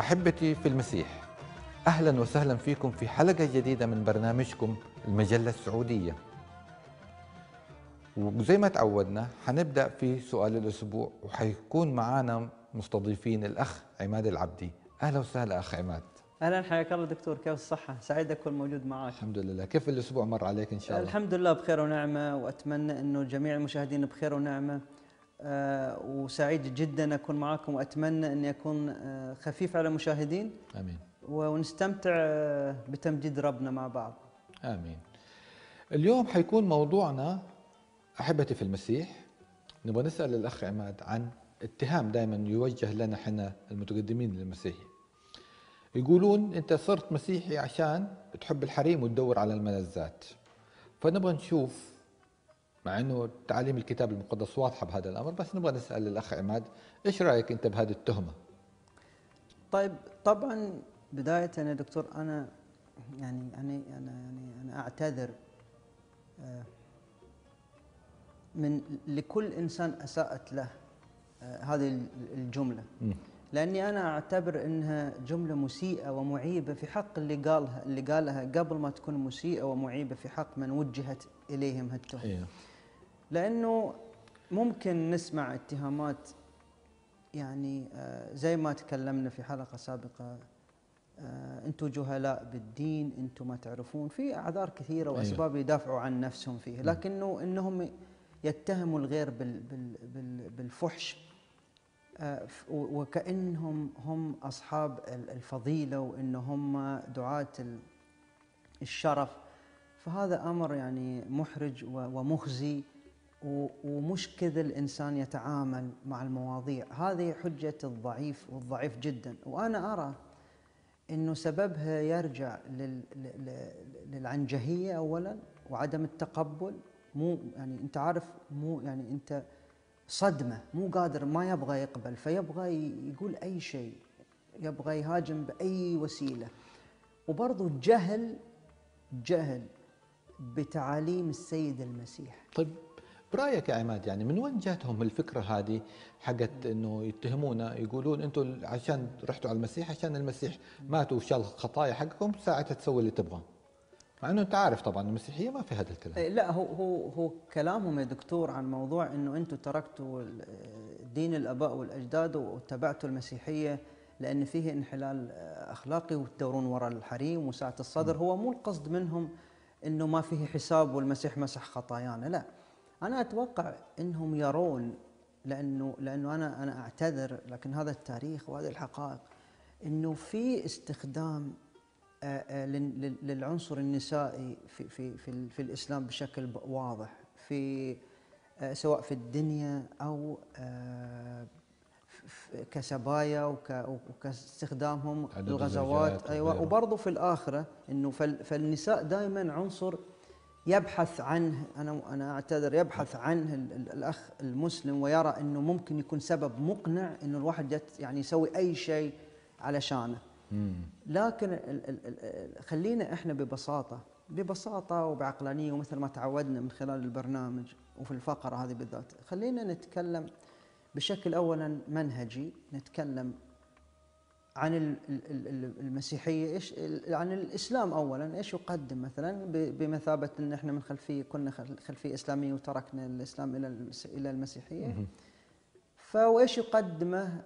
أحبتي في المسيح أهلا وسهلا فيكم في حلقة جديدة من برنامجكم المجلة السعودية. وزي ما تعودنا حنبدأ في سؤال الأسبوع وحيكون معنا مستضيفين الأخ عماد العبدي. أهلا وسهلا أخ عماد. أهلا حياك الله دكتور كيف الصحة؟ سعيد اكون موجود معك الحمد لله. كيف الأسبوع مر عليك إن شاء الله؟ الحمد لله بخير ونعمة وأتمنى إنه جميع المشاهدين بخير ونعمة. وسعيد جدا أكون معكم وأتمنى اني اكون آه خفيف على المشاهدين. آمين. ونستمتع آه بتمجيد ربنا مع بعض. آمين. اليوم حيكون موضوعنا أحبتي في المسيح. نبغى نسأل الأخ عماد عن اتهام دائما يوجه لنا إحنا المتقدمين للمسيحي يقولون أنت صرت مسيحي عشان تحب الحريم وتدور على الملذات. فنبغى نشوف مع إنه تعاليم الكتاب المقدس واضحه بهذا الأمر بس نبغى نسأل الأخ عماد إيش رأيك أنت بهذه التهمة؟ طيب طبعا بداية يا دكتور أنا يعني يعني أنا يعني أنا أعتذر آه، من لكل إنسان أساءت له آه، هذه الجملة. لأني أنا أعتبر إنها جملة مسيئة ومعيبة في حق اللي قالها اللي قالها قبل ما تكون مسيئة ومعيبة في حق من وجهت إليهم هالتهمة أيوه لأنه ممكن نسمع اتهامات يعني آه، زي ما تكلمنا في حلقة سابقة آه، أنتم جهلاء بالدين أنتم ما تعرفون. في أعذار كثيرة أيوة. وأسباب يدافعوا عن نفسهم فيه لكنه إنهم يتهموا الغير بال بال بال بالفحش آه، وكأنهم هم أصحاب ال- الفضيلة وإن هم دعاة ال- الشرف. فهذا أمر يعني محرج ومخزي. ومش كذا الإنسان يتعامل مع المواضيع. هذه حجة الضعيف والضعيف جدا. وأنا أرى إنه سببها يرجع للعنجهية اولا وعدم التقبل. مو يعني أنت عارف مو يعني أنت صدمة مو قادر ما يبغى يقبل. فيبغى يقول أي شيء يبغى يهاجم بأي وسيلة. وبرضه جهل جهل بتعاليم السيد المسيح. طيب برأيك يا عماد يعني من وين جاتهم الفكرة هذه حقت إنه يتهمونا يقولون أنتم عشان رحتوا على المسيح عشان المسيح مات وشال الخطايا حقكم ساعتها تسوي اللي تبغاه مع إنه أنت عارف طبعا المسيحية ما في هذا الكلام. إيه، لا هو هو هو كلامهم يا دكتور عن موضوع إنه أنتم تركتوا دين الآباء والأجداد واتبعتوا المسيحية لأن فيه انحلال أخلاقي وتدورون وراء الحريم وسعه الصدر. هو مو القصد منهم إنه ما فيه حساب والمسيح مسح خطايانا لا. أنا أتوقع إنهم يرون لأنه لأنه أنا أنا أعتذر لكن هذا التاريخ وهذه الحقائق إنه في استخدام آه، آه، لل- لل- للعنصر النسائي في في في, في الإسلام بشكل واضح في آه، سواء في الدنيا أو كسبايا وك- وكاستخدامهم الزوجات أيوه. وبرضه في الآخرة إنه فال- فالنساء دائما عنصر يبحث عنه أنا أنا أعتذر يبحث عنه ال- ال- الأخ المسلم ويرى إنه ممكن يكون سبب مقنع إنه الواحد يعني يسوي أي شيء علشانه. لكن خلينا إحنا ببساطة ببساطة وبعقلانية ومثل ما تعودنا من خلال البرنامج وفي الفقرة هذه بالذات خلينا نتكلم بشكل اولا منهجي نتكلم عن ال- ال- ال- ال- المسيحية إيش عن الإسلام اولا إيش يقدم مثلا بمثابة إن إحنا من خلفية كنا خل- خلفية إسلامية وتركنا الإسلام إلى إلى المسيحية. فايش يقدمه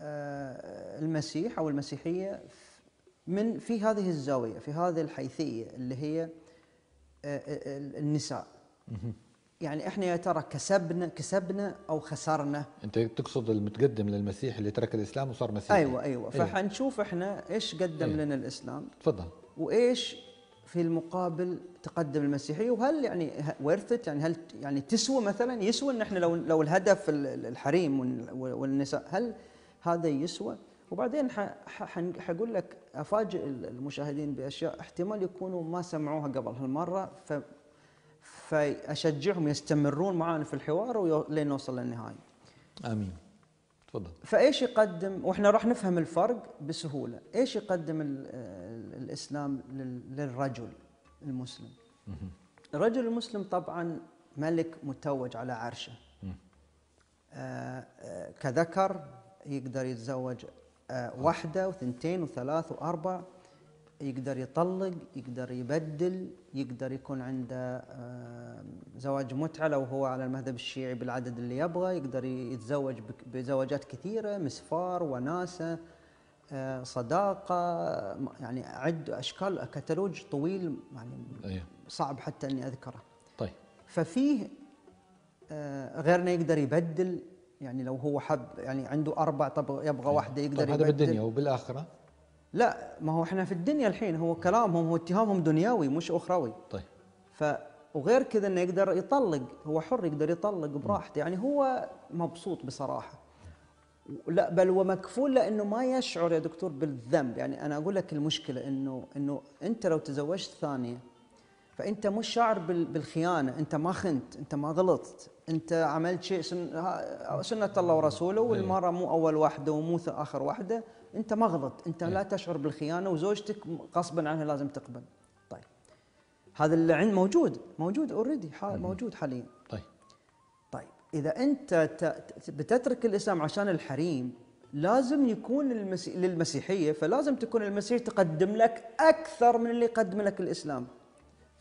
آه، المسيح أو المسيحية من في هذه الزاوية في هذه الحيثية اللي هي آه، آه، النساء. يعني إحنا يا ترى كسبنا كسبنا أو خسرنا؟ أنت تقصد المتقدم للمسيح اللي ترك الإسلام وصار مسيحي. أيوه أيوه. فحنشوف إحنا إيش قدم أيوة. لنا الإسلام. تفضل. وإيش في المقابل تقدم المسيحيه وهل يعني ورثت يعني هل يعني تسوى مثلا؟ يسوى إن إحنا لو لو الهدف ال- ال- الحريم وال- والنساء هل هذا يسوى؟ وبعدين حقول لك أفاجئ المشاهدين بأشياء. احتمال يكونوا ما سمعوها قبل هالمرة ف فأشجعهم يستمرون معنا في الحوار ويو- لين نوصل للنهاية. آمين. تفضل. فإيش يقدم؟ وإحنا راح نفهم الفرق بسهولة، إيش يقدم ال- ال- الإسلام لل- للرجل المسلم؟ الرجل المسلم طبعا ملك متوج على عرشه. آه، آه، كذكر يقدر يتزوج آه، واحدة وثنتين وثلاث وأربع. يقدر يطلق يقدر يبدل يقدر يكون عنده آه، زواج متعة لو هو على المذهب الشيعي بالعدد اللي يبغى يقدر يتزوج بزواجات كثيرة مسفار وناسة آه، صداقة م- يعني عد أشكال كتالوج طويل يعني أيوه. صعب حتى أني أذكره. طيب. ففيه آه، غيرنا يقدر يبدل يعني لو هو حب يعني عنده أربع طب يبغى واحدة يقدر طيب هذا يبدل. بالدنيا وبالآخرة؟ لا ما هو إحنا في الدنيا الحين هو كلامهم هو اتهامهم دنيوي مش أخروي. طيب. ف وغير كذا إنه يقدر يطلق هو حر يقدر يطلق براحته يعني هو مبسوط بصراحة. لا بل ومكفول لأنه ما يشعر يا دكتور بالذنب. يعني أنا أقول لك المشكلة إنه إنه أنت لو تزوجت ثانية فأنت مش شاعر بال- بالخيانة. أنت ما خنت أنت ما غلطت. أنت عملت شيء سنه الله ورسوله والمرة مو أول واحدة ومو آخر واحدة. انت ما غلطت انت لا تشعر بالخيانة وزوجتك غصبا عنها لازم تقبل. طيب. هذا اللي عند موجود موجود اوريدي موجود حاليا. طيب. طيب. إذا أنت بتترك الإسلام عشان الحريم لازم يكون المسي... للمسيحية فلازم تكون المسيح تقدم لك أكثر من اللي يقدم لك الإسلام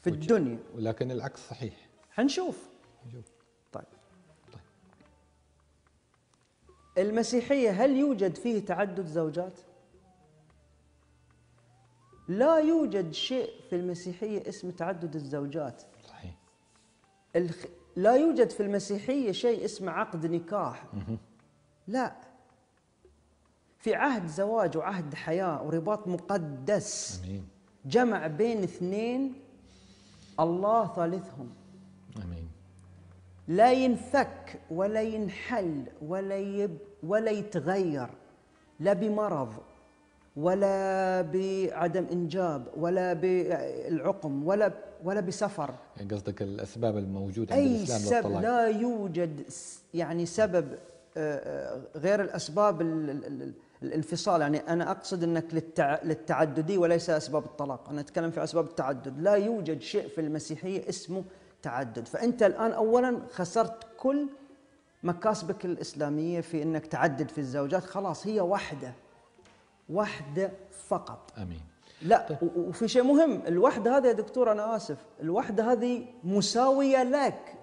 في الدنيا. ولكن العكس صحيح. حنشوف. نشوف. المسيحية هل يوجد فيه تعدد زوجات؟ لا يوجد شيء في المسيحية اسمه تعدد الزوجات. صحيح. الخ... لا يوجد في المسيحية شيء اسمه عقد نكاح. لا. في عهد زواج وعهد حياة ورباط مقدس جمع بين اثنين الله ثالثهم. لا ينفك ولا ينحل ولا يب ولا يتغير لا بمرض ولا بعدم إنجاب ولا بالعقم ولا ولا بسفر. يعني قصدك الأسباب الموجودة عند أي الإسلام سبب لا يوجد يعني سبب آه، آه، غير الأسباب ال- ال- ال- الانفصال. يعني أنا أقصد إنك للتع... للتعددي وليس أسباب الطلاق. أنا أتكلم في أسباب التعدد. لا يوجد شيء في المسيحية اسمه تعدد. فأنت الآن اولا خسرت كل مكاسبك الإسلامية في إنك تعدد في الزوجات. خلاص هي واحدة واحدة فقط. آمين. لا و- وفي شيء مهم. الوحدة هذه يا دكتور أنا آسف. الوحدة هذه مساوية لك.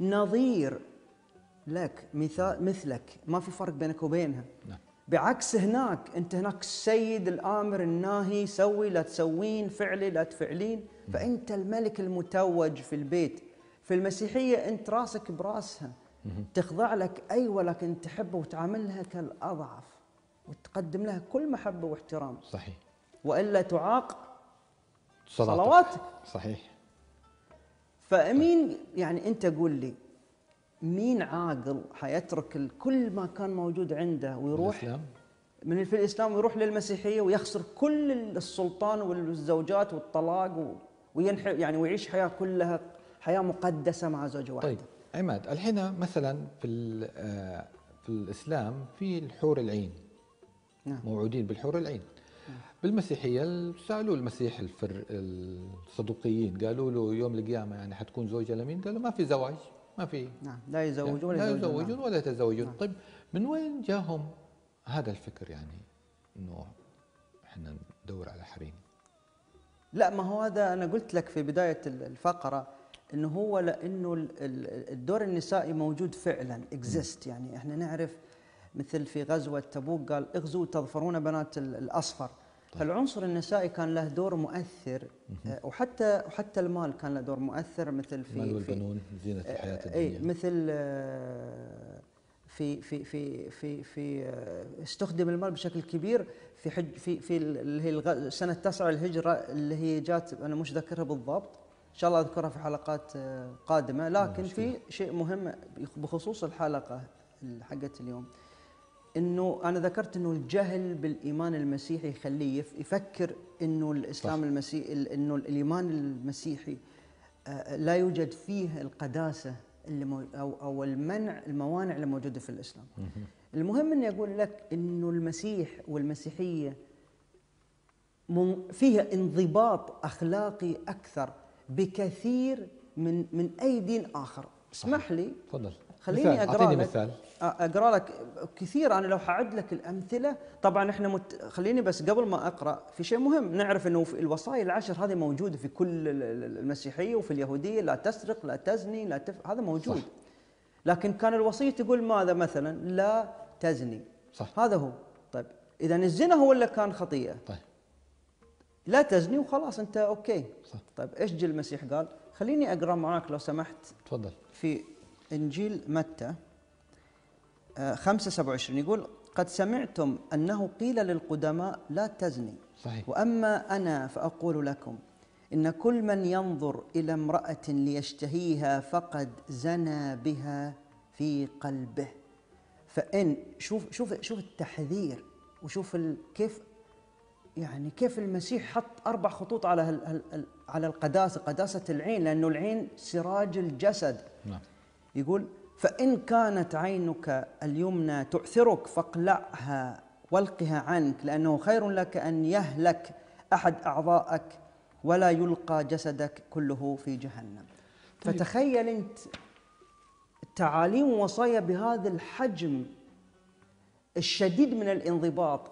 نظير لك مثال مثلك. ما في فرق بينك وبينها. نعم. بعكس هناك أنت هناك السيد الآمر الناهي سوي لا تسوين فعلي لا تفعلين. فأنت الملك المتوج في البيت. في المسيحية أنت راسك براسها تخضع لك أي ولكن تحبه وتعاملها كالأضعف. وتقدم لها كل محبة واحترام. صحيح. وإلا تعاق. صلواتك. صحيح. فمين يعني أنت قول لي. مين عاقل حيترك كل ما كان موجود عنده ويروح الإسلام؟ من في الإسلام ويروح للمسيحية ويخسر كل السلطان والزوجات والطلاق و- وينحي يعني ويعيش حياة كلها حياة مقدسة مع زوجة واحدة. طيب عماد الحين مثلا في آه، في الإسلام في الحور العين. نعم. موعودين بالحور العين. بالمسيحية سألوا المسيح الفر الصدوقيين قالوا له يوم القيامة يعني حتكون زوجة لمين؟ قالوا ما في زواج. ما في. نعم لا يزوجون ولا لا يزوجون نعم. ولا يتزوجون طيب من وين جاهم هذا الفكر يعني إنه إحنا ندور على حريم؟ لا ما هو هذا أنا قلت لك في بداية ال- الفقرة إنه هو لأنه ال- ال- الدور النسائي موجود فعلا اكزيست يعني إحنا نعرف مثل في غزوة تبوك قال اغزوا تظفرون بنات ال- الاصفر فالعنصر النسائي كان له دور مؤثر آه، وحتى وحتى المال كان له دور مؤثر مثل في المال والبنون زينة الحياة اي الدنيا. مثل آه، في في في في في آه، استخدم المال بشكل كبير في حج في في ال- اللي هي سنة 9 الهجرة اللي هي جات أنا مش ذاكرها بالضبط إن شاء الله أذكرها في حلقات آه، قادمة لكن في شيء مهم بخصوص الحلقة حقت اليوم. إنه أنا ذكرت إنه الجهل بالإيمان المسيحي يخليه يف- يفكر إنه الإسلام صح. المسيحي إنه الإيمان المسيحي آه، لا يوجد فيه القداسة اللي أو أو المنع الموانع اللي موجودة في الإسلام. المهم إني أقول لك إنه المسيح والمسيحية فيها انضباط أخلاقي أكثر بكثير من من أي دين آخر. اسمح لي تفضل خليني أقرأ أعطيني لك. مثال. أقرأ لك كثير أنا لو حعد لك الأمثلة طبعا إحنا مت... خليني بس قبل ما أقرأ في شيء مهم. نعرف إنه في الوصايا العشر هذه موجودة في كل ال- ال- المسيحية وفي اليهودية لا تسرق لا تزني لا تف... هذا موجود. صح. لكن كان الوصية تقول ماذا مثلا؟ لا تزني. صح. هذا هو. طيب اذا الزنا هو اللي كان خطيئة. طيب. لا تزني وخلاص أنت أوكي. صح. طيب إيش جه المسيح قال؟ خليني أقرأ معاك لو سمحت. تفضل. في إنجيل متى؟ آه، 5 27 يقول قد سمعتم أنه قيل للقدماء لا تزني صحيح. وأما أنا فأقول لكم إن كل من ينظر إلى امرأة ليشتهيها فقد زنى بها في قلبه. فإن شوف شوف شوف التحذير وشوف كيف يعني كيف المسيح حط أربع خطوط على على القداسة قداسة العين لأنه العين سراج الجسد. نعم. يقول فإن كانت عينك اليمنى تعثرك فاقلعها والقها عنك لأنه خير لك أن يهلك أحد أعضائك ولا يلقى جسدك كله في جهنم. طيب. فتخيل أنت تعاليم وصايا بهذا الحجم الشديد من الانضباط.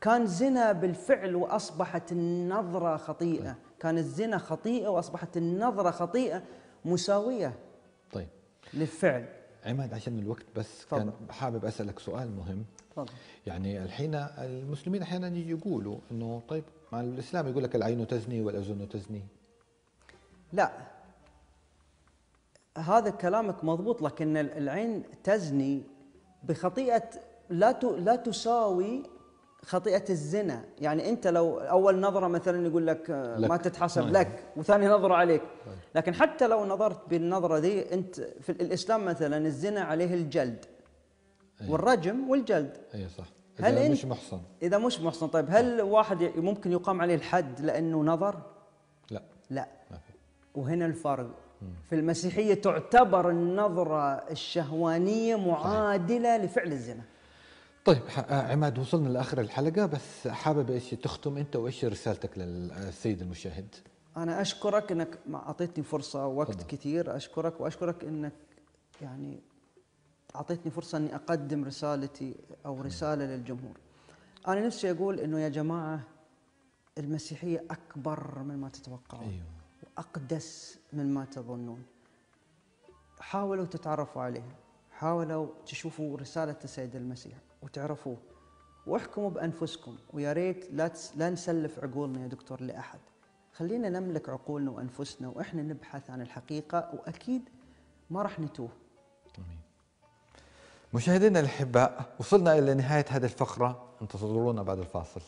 كان زنا بالفعل وأصبحت النظرة خطيئة. كان الزنا خطيئة وأصبحت النظرة خطيئة مساوية. طيب للفعل. عماد عشان الوقت بس تفضل. كان حابب أسألك سؤال مهم. تفضل. يعني الحين المسلمين أحيانا يقولوا إنه طيب مع الإسلام يقول لك العين تزني والأذن تزني. لا. هذا كلامك مضبوط لكن العين تزني بخطيئة لا لا تساوي خطيئة الزنا. يعني أنت لو أول نظرة مثلا يقول لك آه، ما لك. تتحسب طيب. لك. وثاني نظرة عليك. طيب. لكن حتى لو نظرت بالنظرة دي أنت في الإسلام مثلا الزنا عليه الجلد. أيوة. والرجم والجلد. اي صح. هل اذا أنت- مش محصن. إذا مش محصن طيب هل واحد ممكن يقام عليه الحد لأنه نظر؟ لا. لا. وهنا الفرق. في المسيحية تعتبر النظرة الشهوانية معادلة لفعل الزنا. طيب آه، عماد وصلنا لآخر الحلقة بس حابب إيش تختم أنت وإيش رسالتك للسيد المشاهد؟ أنا أشكرك أنك ما أعطيتني فرصة وقت تفضل. كثير. أشكرك وأشكرك أنك يعني أعطيتني فرصة أني أقدم رسالتي أو رسالة للجمهور. أنا نفسي أقول أنه يا جماعة المسيحية أكبر مما تتوقعون. أيوه. وأقدس مما تظنون. حاولوا تتعرفوا عليه حاولوا تشوفوا رسالة السيد المسيح وتعرفوه واحكموا بأنفسكم ويا ريت لا تس لا نسلف عقولنا يا دكتور لأحد. خلينا نملك عقولنا وأنفسنا وإحنا نبحث عن الحقيقة وأكيد ما راح نتوه. آمين. مشاهدينا الأحباء وصلنا إلى نهاية هذه الفقرة. انتظرونا بعد الفاصل.